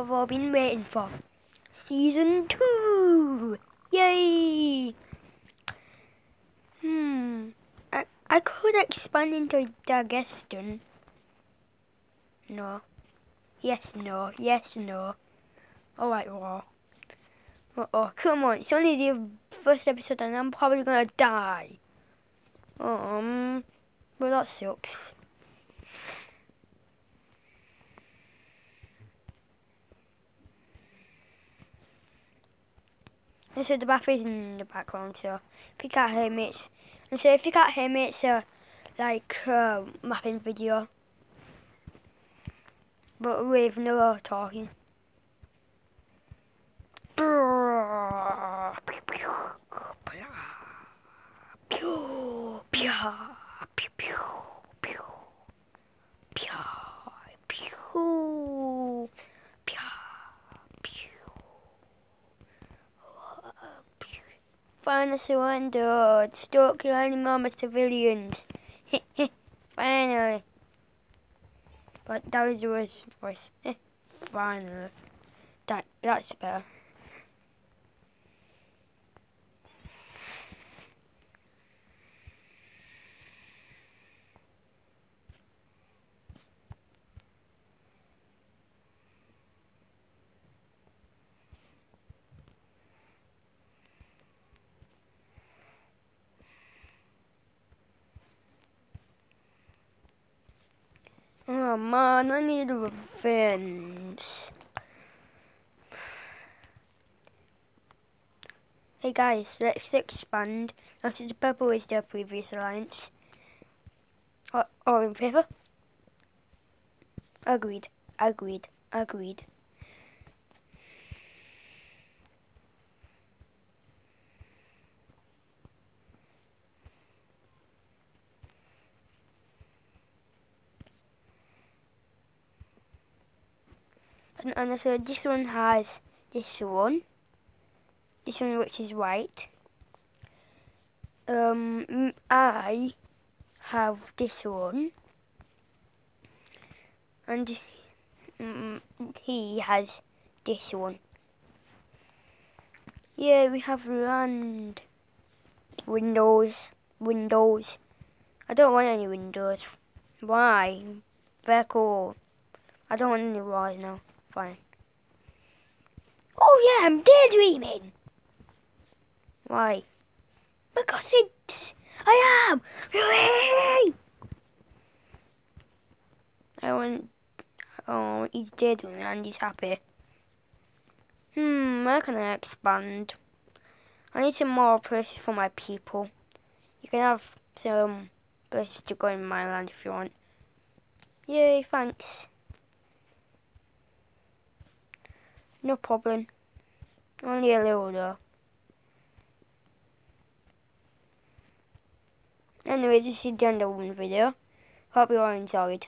you've all been waiting for. Season 2! Yay! Hmm. I, I could expand into Dagestan. No. Yes, no. Yes, no. Alright. Uh oh, come on. It's only the first episode and I'm probably gonna die. Um, well that sucks. And so the bath is in the background, so if you can't hear me, it's and so if you can't hear me, it's a like uh, mapping video, but with no talking. Finally surrendered. Stop killing more civilians. Finally. But that was the worst voice. Finally. That that's better. Oh man, I need revenge. Hey guys, let's expand. After the purple is the previous alliance. All in favour? Agreed, agreed, agreed. And, so this one has this one. This one which is white. Um I have this one. And he has this one. Yeah we have land windows windows. I don't want any windows. Why? Very cool. I don't want any walls now Fine. Oh yeah, I'm daydreaming. Why? Because it's... I am! Really? I want... Oh, he's daydreaming and he's happy. Hmm, where can I expand? I need some more places for my people. You can have some places to go in my land if you want. Yay, thanks. No problem. Only a little though. Anyway, this is the end of one video. Hope you all enjoyed.